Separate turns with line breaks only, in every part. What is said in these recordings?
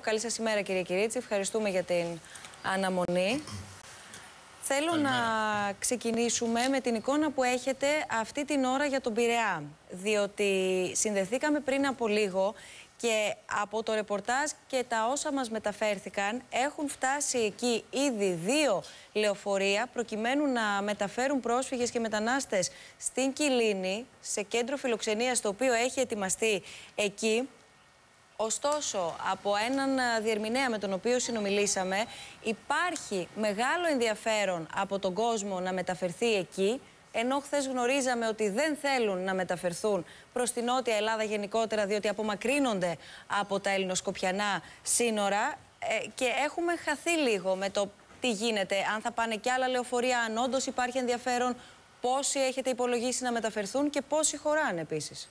Καλή σας ημέρα κύριε Κυρίτσι, ευχαριστούμε για την αναμονή. Θέλω να ξεκινήσουμε με την εικόνα που έχετε αυτή την ώρα για τον Πειραιά. Διότι συνδεθήκαμε πριν από λίγο και από το ρεπορτάζ και τα όσα μας μεταφέρθηκαν έχουν φτάσει εκεί ήδη δύο λεωφορεία προκειμένου να μεταφέρουν πρόσφυγες και μετανάστες στην Κιλίνη σε κέντρο φιλοξενίας το οποίο έχει ετοιμαστεί εκεί Ωστόσο, από έναν διερμηνέα με τον οποίο συνομιλήσαμε, υπάρχει μεγάλο ενδιαφέρον από τον κόσμο να μεταφερθεί εκεί, ενώ χθες γνωρίζαμε ότι δεν θέλουν να μεταφερθούν προς την Νότια Ελλάδα γενικότερα, διότι απομακρύνονται από τα ελληνοσκοπιανά σύνορα ε, και έχουμε χαθεί λίγο με το τι γίνεται, αν θα πάνε κι άλλα λεωφορεία, αν όντως υπάρχει ενδιαφέρον, πόσοι έχετε υπολογίσει να μεταφερθούν και πόσοι χωράνε επίσης.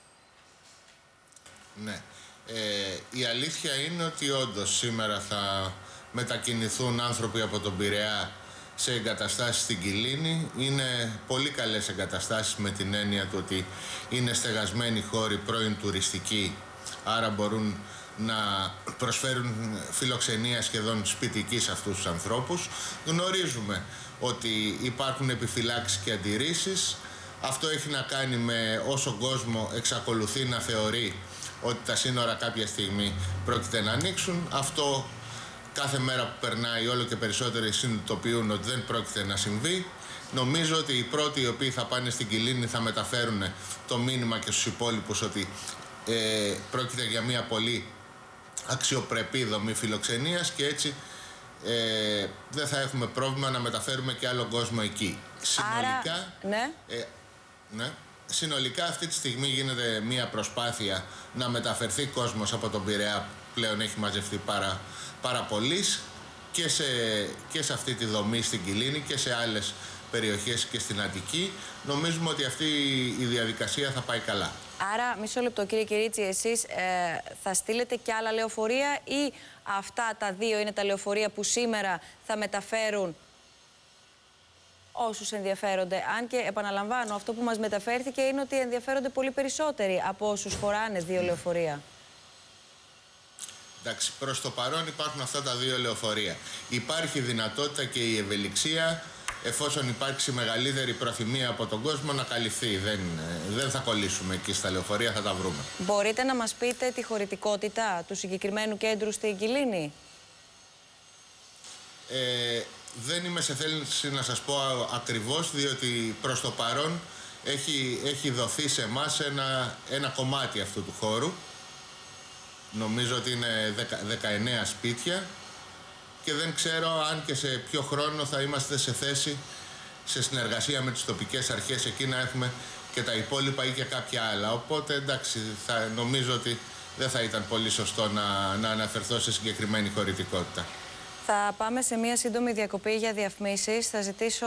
Ναι. Ε, η αλήθεια είναι ότι όντως σήμερα θα μετακινηθούν άνθρωποι από τον Πειραιά σε εγκαταστάσεις στην Κιλίνη. Είναι πολύ καλές εγκαταστάσεις με την έννοια του ότι είναι στεγασμένοι χώροι πρώην τουριστικοί, άρα μπορούν να προσφέρουν φιλοξενία σχεδόν σπιτική σε αυτούς τους ανθρώπους. Γνωρίζουμε ότι υπάρχουν επιφυλάξεις και αντιρρήσεις. Αυτό έχει να κάνει με όσο κόσμο εξακολουθεί να θεωρεί ότι τα σύνορα κάποια στιγμή πρόκειται να ανοίξουν. Αυτό κάθε μέρα που περνάει όλο και περισσότεροι συνειδητοποιούν ότι δεν πρόκειται να συμβεί. Νομίζω ότι οι πρώτοι οι οποίοι θα πάνε στην Κιλίνη θα μεταφέρουν το μήνυμα και στους υπόλοιπους ότι ε, πρόκειται για μια πολύ αξιοπρεπή δομή φιλοξενίας και έτσι ε, δεν θα έχουμε πρόβλημα να μεταφέρουμε και άλλο κόσμο εκεί.
Συνολικά,
ναι. Ε, ναι. Συνολικά αυτή τη στιγμή γίνεται μια προσπάθεια να μεταφερθεί κόσμος από τον Πειραιά πλέον έχει μαζευτεί πάρα, πάρα πολύ και σε, και σε αυτή τη δομή στην Κιλίνη και σε άλλες περιοχές και στην Αττική. Νομίζουμε ότι αυτή η διαδικασία θα πάει καλά.
Άρα, μισό λεπτό κύριε Κυρίτσι, εσείς ε, θα στείλετε και άλλα λεωφορεία ή αυτά τα δύο είναι τα λεωφορεία που σήμερα θα μεταφέρουν όσους ενδιαφέρονται. Αν και επαναλαμβάνω, αυτό που μας μεταφέρθηκε είναι ότι ενδιαφέρονται πολύ περισσότεροι από όσους χωράνε δύο λεωφορεία.
Εντάξει, προς το παρόν υπάρχουν αυτά τα δύο λεωφορεία. Υπάρχει δυνατότητα και η ευελιξία εφόσον υπάρξει μεγαλύτερη προθυμία από τον κόσμο να καλυφθεί. Δεν, δεν θα κολλήσουμε εκεί στα λεωφορεία, θα τα βρούμε.
Μπορείτε να μας πείτε τη χωρητικότητα του συγκεκριμένου κέντρου στην Κιλίνη;
Ε, δεν είμαι σε θέληση να σας πω ακριβώς, διότι προς το παρόν έχει, έχει δοθεί σε εμάς ένα, ένα κομμάτι αυτού του χώρου. Νομίζω ότι είναι 19 σπίτια και δεν ξέρω αν και σε ποιο χρόνο θα είμαστε σε θέση σε συνεργασία με τις τοπικές αρχές εκεί να έχουμε και τα υπόλοιπα ή και κάποια άλλα. Οπότε εντάξει, θα, νομίζω ότι δεν θα ήταν πολύ σωστό να, να αναφερθώ σε συγκεκριμένη χωρητικότητα.
Θα πάμε σε μία σύντομη διακοπή για διαφημίσεις. Θα ζητήσω